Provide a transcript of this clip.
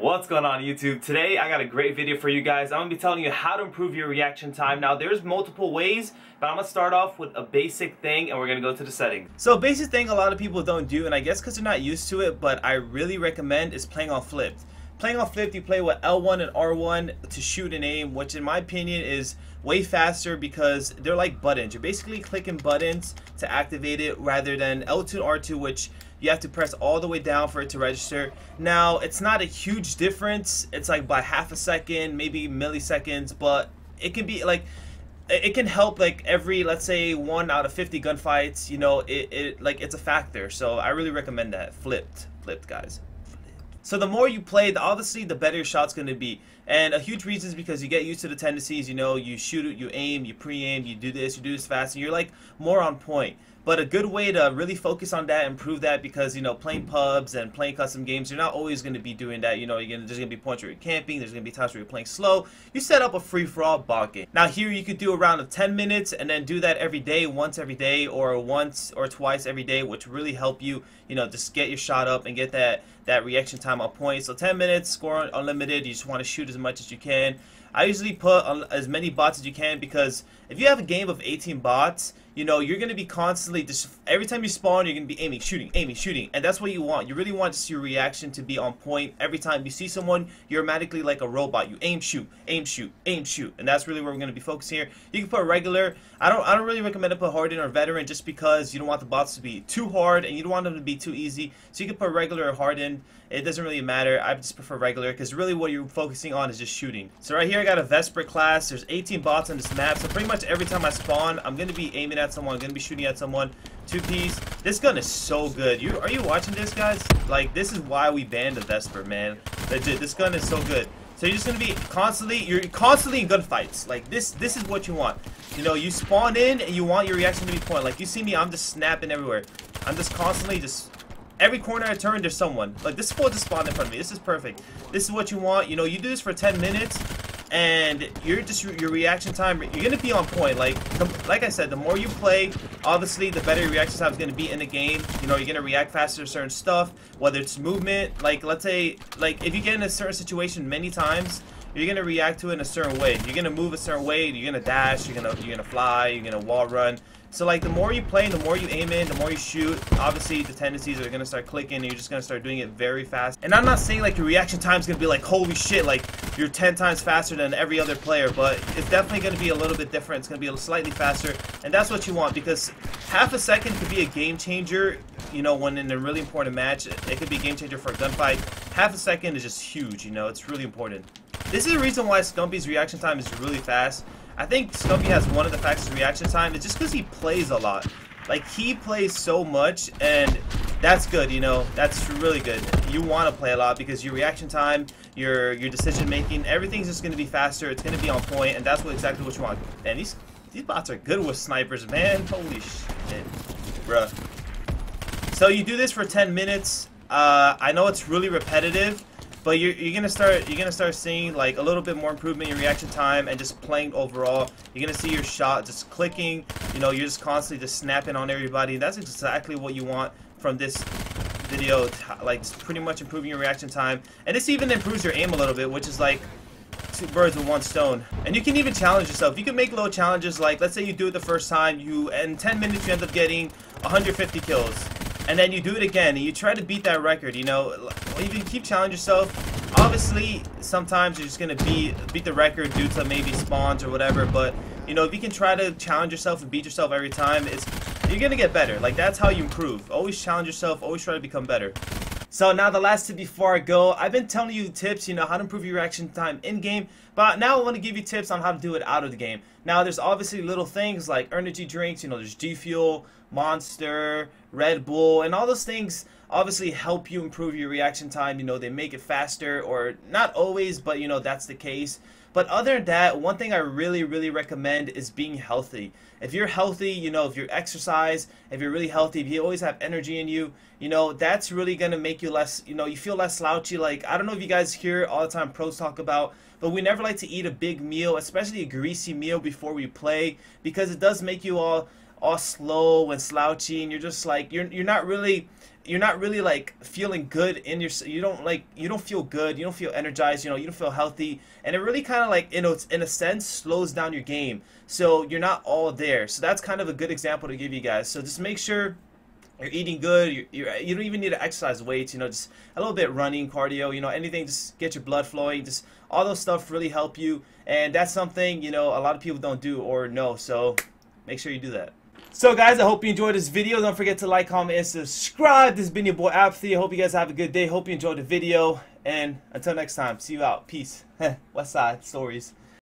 What's going on YouTube? Today I got a great video for you guys. I'm going to be telling you how to improve your reaction time. Now there's multiple ways, but I'm going to start off with a basic thing and we're going to go to the settings. So basic thing a lot of people don't do and I guess because they're not used to it, but I really recommend is playing on flipped. Playing on flipped, you play with L1 and R1 to shoot and aim, which in my opinion is way faster because they're like buttons. You're basically clicking buttons to activate it rather than L2 and R2, which you have to press all the way down for it to register. Now, it's not a huge difference. It's like by half a second, maybe milliseconds, but it can be like it can help like every let's say one out of 50 gunfights you know it, it like it's a factor so i really recommend that flipped flipped guys so the more you play, the, obviously the better your shot's going to be. And a huge reason is because you get used to the tendencies, you know, you shoot it, you aim, you pre-aim, you do this, you do this fast, and you're like more on point. But a good way to really focus on that, and improve that, because you know playing pubs and playing custom games, you're not always going to be doing that. You know, you're gonna, there's going to be points where you're camping. There's going to be times where you're playing slow. You set up a free for all game. Now here you could do a round of 10 minutes and then do that every day, once every day, or once or twice every day, which really help you. You know, just get your shot up and get that that reaction time on points. So 10 minutes, score unlimited. You just want to shoot as much as you can. I usually put as many bots as you can because if you have a game of 18 bots, you know, you're going to be constantly, just every time you spawn, you're going to be aiming, shooting, aiming, shooting. And that's what you want. You really want your reaction to be on point. Every time you see someone, you're automatically like a robot. You aim, shoot, aim, shoot, aim, shoot. And that's really where we're going to be focusing here. You can put regular. I don't I don't really recommend to put hardened or veteran just because you don't want the bots to be too hard and you don't want them to be too easy. So you can put regular or hardened. It doesn't really matter. I just prefer regular because really what you're focusing on is just shooting. So right here I got a Vesper class. There's 18 bots on this map. So pretty much every time I spawn, I'm going to be aiming at someone. I'm going to be shooting at someone. Two piece. This gun is so good. You Are you watching this, guys? Like, this is why we banned the Vesper, man. Legit, this gun is so good. So you're just gonna be constantly, you're constantly in gunfights. Like this, this is what you want. You know, you spawn in and you want your reaction to be point. Like you see me, I'm just snapping everywhere. I'm just constantly just every corner I turn, there's someone. Like this fool just spawned in front of me. This is perfect. This is what you want. You know, you do this for 10 minutes and you're just your reaction time you're gonna be on point like like i said the more you play obviously the better your reaction time is gonna be in the game you know you're gonna react faster to certain stuff whether it's movement like let's say like if you get in a certain situation many times you're gonna react to it in a certain way you're gonna move a certain way you're gonna dash you're gonna you're gonna fly you're gonna wall run so like the more you play, the more you aim in, the more you shoot, obviously the tendencies are gonna start clicking and you're just gonna start doing it very fast. And I'm not saying like your reaction time is gonna be like holy shit, like you're 10 times faster than every other player, but it's definitely gonna be a little bit different. It's gonna be a slightly faster, and that's what you want because half a second could be a game changer. You know, when in a really important match, it could be a game changer for a gunfight. Half a second is just huge. You know, it's really important. This is the reason why Scumpy's reaction time is really fast. I think Scumpy has one of the fastest reaction time. It's just because he plays a lot. Like, he plays so much, and that's good, you know. That's really good. You want to play a lot because your reaction time, your your decision making, everything's just going to be faster. It's going to be on point, and that's what exactly what you want. And these these bots are good with snipers, man. Holy shit, bruh. So you do this for 10 minutes. Uh, I know it's really repetitive, but you're, you're gonna start you're gonna start seeing like a little bit more improvement in reaction time and just playing overall. You're gonna see your shot just clicking. You know, you're just constantly just snapping on everybody. That's exactly what you want from this video. Like pretty much improving your reaction time, and this even improves your aim a little bit, which is like two birds with one stone. And you can even challenge yourself. You can make little challenges like, let's say you do it the first time, you in 10 minutes you end up getting 150 kills and then you do it again and you try to beat that record you know? You can keep challenging yourself. Obviously sometimes you're just gonna beat beat the record due to maybe spawns or whatever but you know if you can try to challenge yourself and beat yourself every time it's you're gonna get better. Like that's how you improve. Always challenge yourself always try to become better so now the last tip before I go, I've been telling you tips, you know, how to improve your reaction time in-game, but now I want to give you tips on how to do it out of the game. Now there's obviously little things like energy drinks, you know, there's G Fuel, Monster, Red Bull, and all those things obviously help you improve your reaction time. You know, they make it faster, or not always, but you know, that's the case. But other than that, one thing I really, really recommend is being healthy. If you're healthy, you know, if you exercise, if you're really healthy, if you always have energy in you, you know, that's really to make you less, you know, you feel less slouchy. Like, I don't know if you guys hear all the time pros talk about, but we never like to eat a big meal, especially a greasy meal before we play, because it does make you all all slow and slouchy, and you're just like you're you're not really you're not really like feeling good in your you don't like you don't feel good you don't feel energized you know you don't feel healthy and it really kind of like you know in a sense slows down your game. So you're not all there. So that's kind of a good example to give you guys. So just make sure you're eating good you're, you're, you don't even need to exercise weights you know just a little bit running cardio you know anything just get your blood flowing just all those stuff really help you. And that's something you know a lot of people don't do or know. So make sure you do that so guys, I hope you enjoyed this video. Don't forget to like, comment, and subscribe. This has been your boy Apathy. I hope you guys have a good day. Hope you enjoyed the video. And until next time, see you out. Peace. West Side Stories.